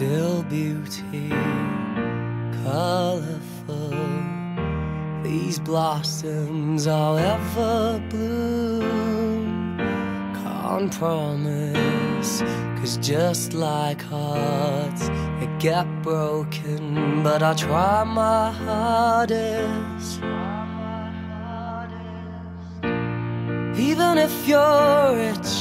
still beauty, colorful. These blossoms are ever bloom. Can't promise, cause just like hearts, they get broken. But I try my hardest. Even if you're rich,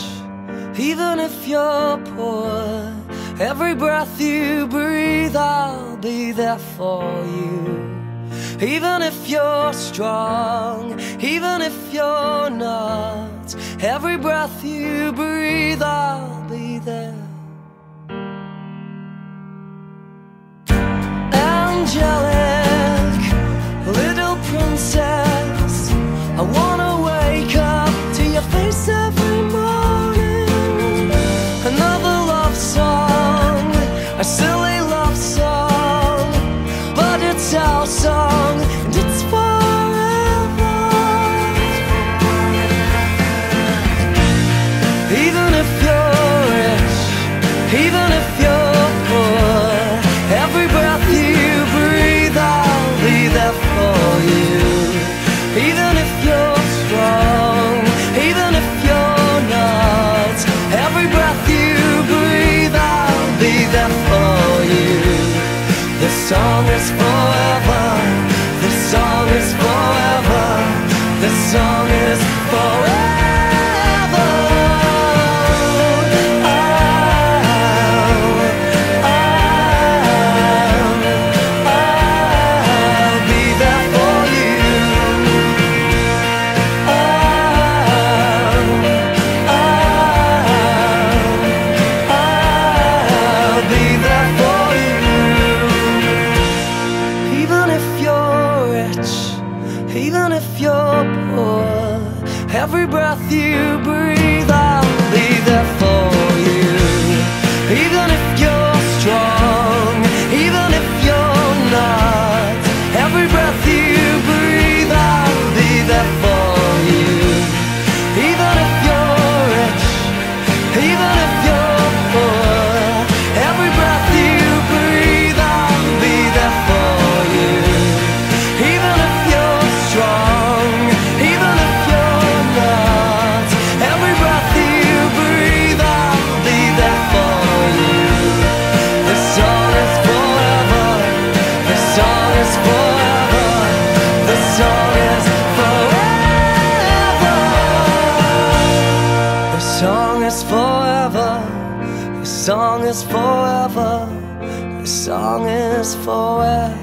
even if you're poor, every breath you breathe, I'll be there for you. Even if you're strong, even if you're not, every breath you breathe, I'll our song and it's forever. Even if you're rich, even if you're poor, every breath you breathe, I'll be there for you. Even if you're strong, even if you're not, every breath you breathe, I'll be there for you. The song is forever, song every breath you breathe, song is forever. The song is forever. The song is forever. The song is forever.